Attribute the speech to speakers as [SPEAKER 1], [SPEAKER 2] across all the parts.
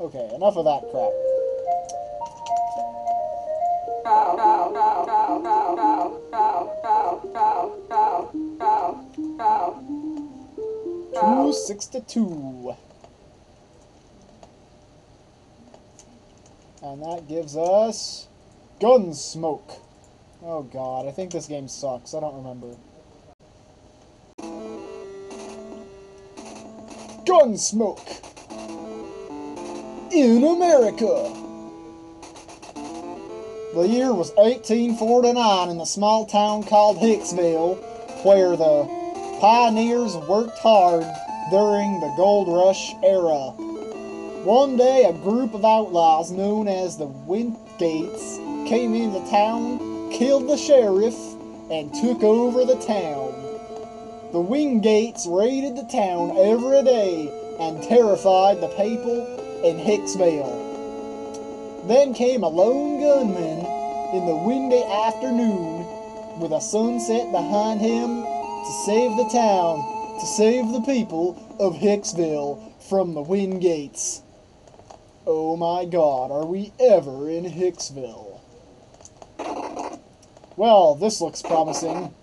[SPEAKER 1] Okay, enough of that crap. Two sixty-two. And that gives us Gunsmoke. Oh god, I think this game sucks. I don't remember. Gunsmoke! In America! The year was 1849 in the small town called Hicksville, where the pioneers worked hard during the gold rush era. One day, a group of outlaws known as the Wingates came into town, killed the sheriff, and took over the town. The Wingates raided the town every day and terrified the people in Hicksville. Then came a lone gunman in the windy afternoon with a sunset behind him to save the town, to save the people of Hicksville from the Wingates. Oh my god, are we ever in Hicksville? Well, this looks promising.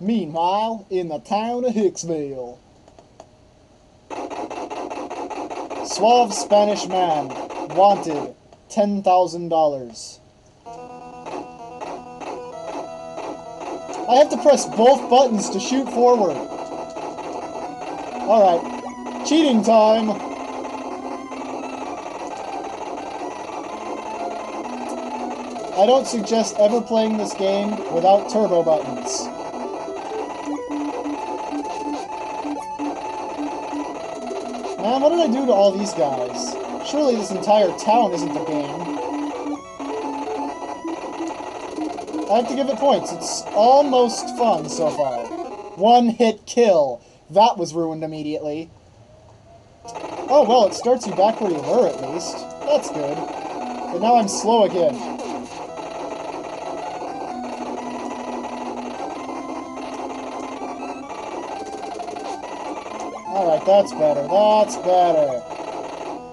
[SPEAKER 1] Meanwhile, in the town of Hicksville. Suave Spanish man, wanted, $10,000. I have to press both buttons to shoot forward. Alright, cheating time! I don't suggest ever playing this game without turbo buttons. Man, what did I do to all these guys? Surely this entire town isn't the game. I have to give it points. It's almost fun so far. One hit kill. That was ruined immediately. Oh, well, it starts you back where you were at least. That's good. But now I'm slow again. That's better. That's better.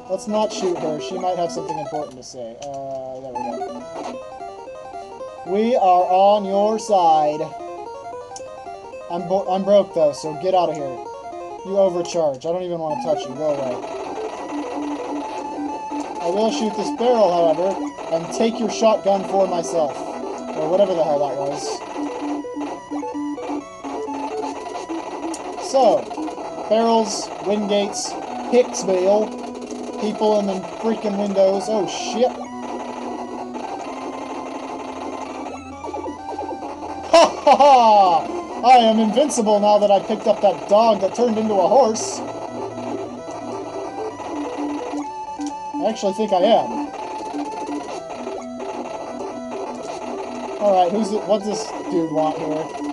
[SPEAKER 1] Let's not shoot her. She might have something important to say. Uh, there we go. We are on your side. I'm, I'm broke, though, so get out of here. You overcharge. I don't even want to touch you. Go away. I will shoot this barrel, however, and take your shotgun for myself. Or whatever the hell that was. So, barrels, Wingates, Hicksville, people in the freaking windows. Oh shit. Ha ha ha! I am invincible now that I picked up that dog that turned into a horse. I actually think I am. Alright, who's it? What does this dude want here?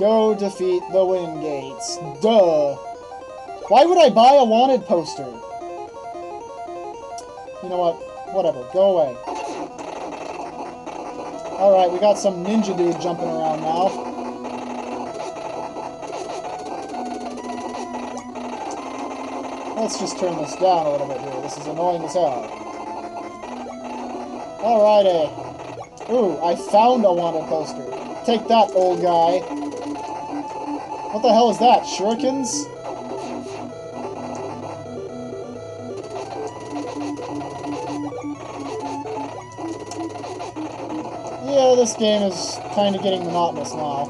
[SPEAKER 1] Go defeat the Wingates. Duh. Why would I buy a wanted poster? You know what? Whatever. Go away. Alright, we got some ninja dude jumping around now. Let's just turn this down a little bit here. This is annoying as hell. Alrighty. Ooh, I found a wanted poster. Take that, old guy. What the hell is that? Shurikens? Yeah, this game is kind of getting monotonous now.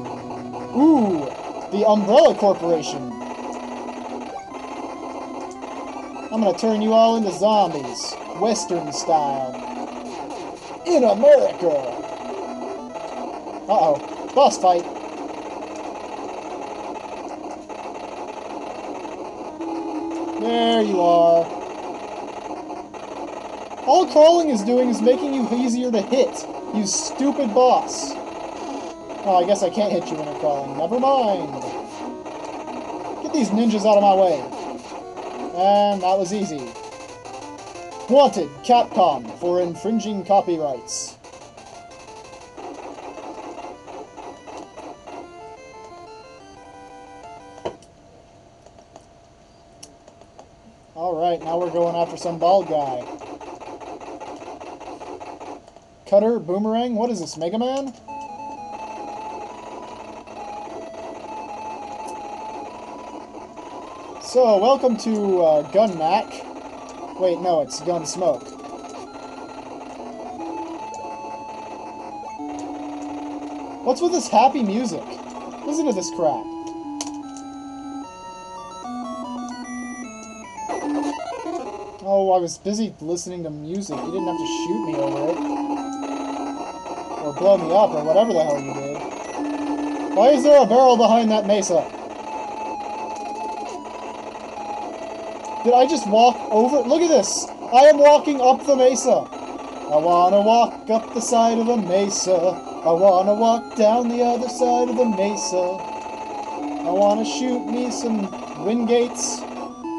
[SPEAKER 1] Ooh, the Umbrella Corporation. I'm gonna turn you all into zombies, Western style. In America! Uh-oh, boss fight. There you are. All crawling is doing is making you easier to hit, you stupid boss. Oh, I guess I can't hit you when you're crawling. Never mind. Get these ninjas out of my way. And that was easy. Wanted, Capcom, for infringing copyrights. Alright, now we're going after some bald guy. Cutter, Boomerang, what is this, Mega Man? So, welcome to uh, Gun Mac. Wait, no, it's Gun Smoke. What's with this happy music? Listen to this crap. I was busy listening to music. You didn't have to shoot me over it. Or blow me up, or whatever the hell you did. Why is there a barrel behind that mesa? Did I just walk over? Look at this! I am walking up the mesa! I wanna walk up the side of the mesa. I wanna walk down the other side of the mesa. I wanna shoot me some Wingates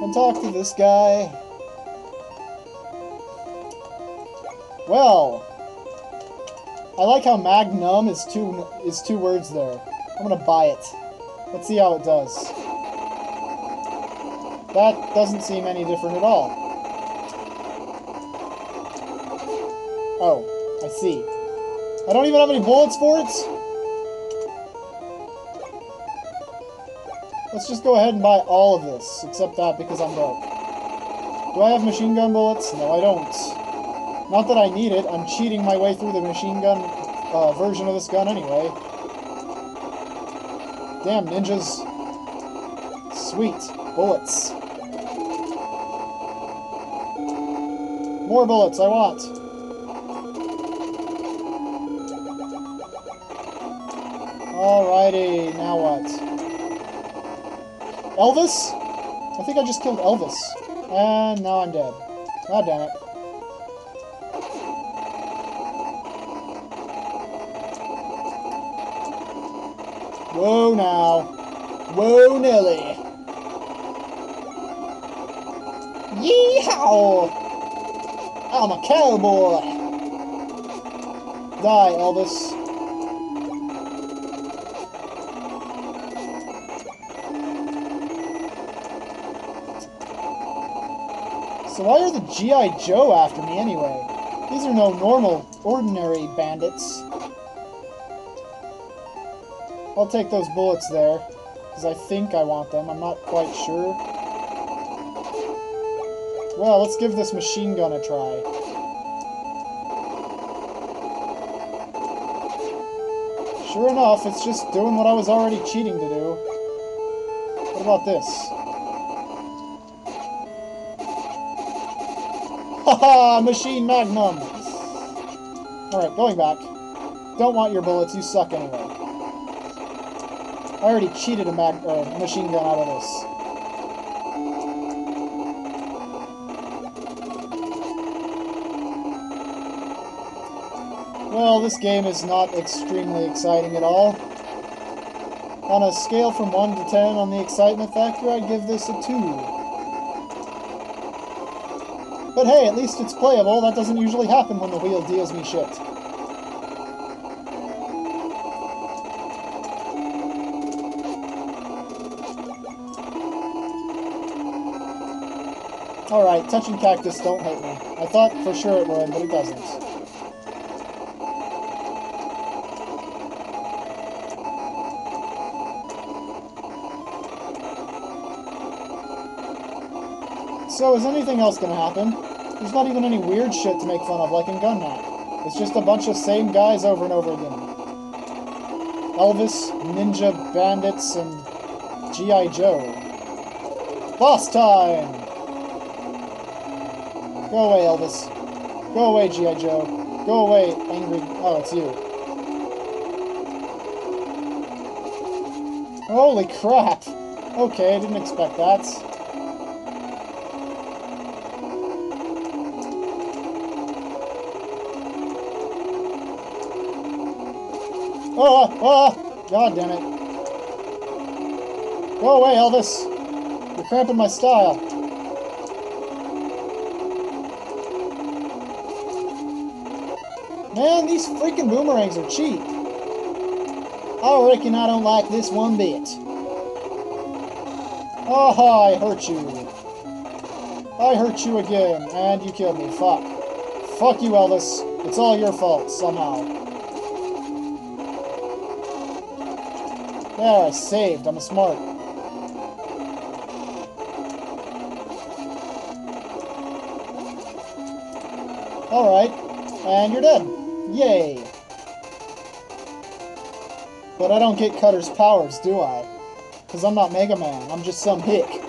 [SPEAKER 1] and talk to this guy. Well, I like how Magnum is two is two words there. I'm gonna buy it. Let's see how it does. That doesn't seem any different at all. Oh, I see. I don't even have any bullets for it? Let's just go ahead and buy all of this, except that because I'm broke. Do I have machine gun bullets? No, I don't. Not that I need it, I'm cheating my way through the machine gun uh, version of this gun anyway. Damn, ninjas. Sweet. Bullets. More bullets, I want. Alrighty, now what? Elvis? I think I just killed Elvis. And now I'm dead. God damn it. Whoa now. Whoa Nelly. Yeehaw! I'm a cowboy! Die, Elvis. So why are the G.I. Joe after me anyway? These are no normal, ordinary bandits. I'll take those bullets there, because I think I want them. I'm not quite sure. Well, let's give this machine gun a try. Sure enough, it's just doing what I was already cheating to do. What about this? Haha, machine magnum! Alright, going back. Don't want your bullets, you suck anyway. I already cheated a mag uh, machine gun out of this. Well, this game is not extremely exciting at all. On a scale from 1 to 10 on the excitement factor, I'd give this a 2. But hey, at least it's playable. That doesn't usually happen when the wheel deals me shit. Alright, touching cactus don't hurt me. I thought for sure it would, but it doesn't. So, is anything else gonna happen? There's not even any weird shit to make fun of like in Gunman. It's just a bunch of same guys over and over again. Elvis, Ninja Bandits, and G.I. Joe. Boss time! Go away, Elvis. Go away, G.I. Joe. Go away, angry... Oh, it's you. Holy crap! Okay, I didn't expect that. Oh, oh, oh. God damn it. Go away, Elvis. You're cramping my style. Man, these freaking boomerangs are cheap. I reckon I don't like this one bit. Oh, I hurt you. I hurt you again, and you killed me. Fuck. Fuck you, Elvis. It's all your fault, somehow. There, I saved. I'm smart. Alright, and you're dead. Yay. But I don't get Cutter's powers, do I? Because I'm not Mega Man. I'm just some hick.